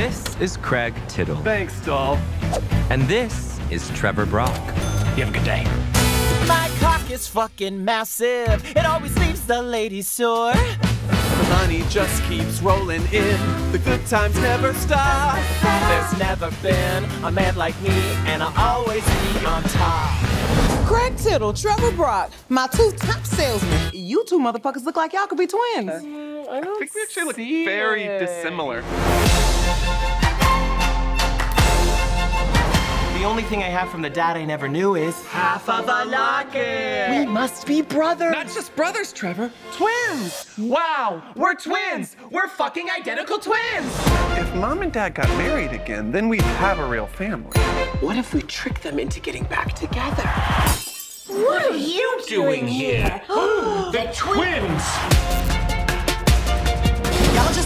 This is Craig Tittle. Thanks, doll. And this is Trevor Brock. You have a good day. My cock is fucking massive. It always leaves the ladies sore. The money just keeps rolling in. The good times never stop. There's never been a man like me, and I'll always be on top. Craig Tittle, Trevor Brock, my two top salesmen. You two motherfuckers look like y'all could be twins. I think we actually look very dissimilar. The only thing I have from the dad I never knew is half of a locket. We must be brothers. Not just brothers, Trevor. twins. Wow, we're twins. We're fucking identical twins. If mom and dad got married again, then we'd have a real family. What if we trick them into getting back together? What are you doing here? the twins.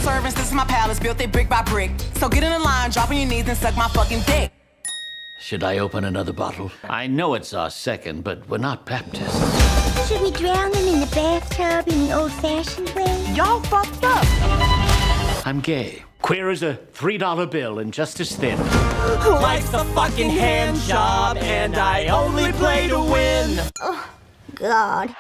Y'all servants. This is my palace, built it brick by brick. So get in the line, drop on your knees, and suck my fucking dick. Should I open another bottle? I know it's our second, but we're not Baptists. Should we drown them in the bathtub in the old-fashioned way? Y'all fucked up. I'm gay. Queer as a $3 bill and just as thin. Life's a fucking hand job, and I only play to win. Oh, God.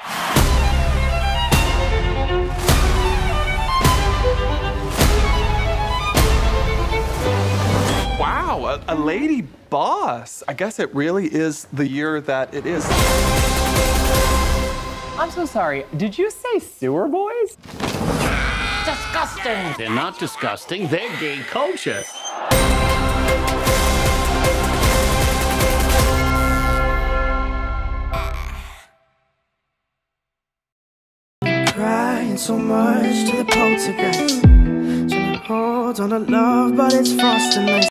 A, a lady boss. I guess it really is the year that it is. I'm so sorry. Did you say sewer boys? Disgusting! They're not disgusting, they're gay culture. crying so much to the poltergeist. Trying to hold on to love, but it's frosting nights.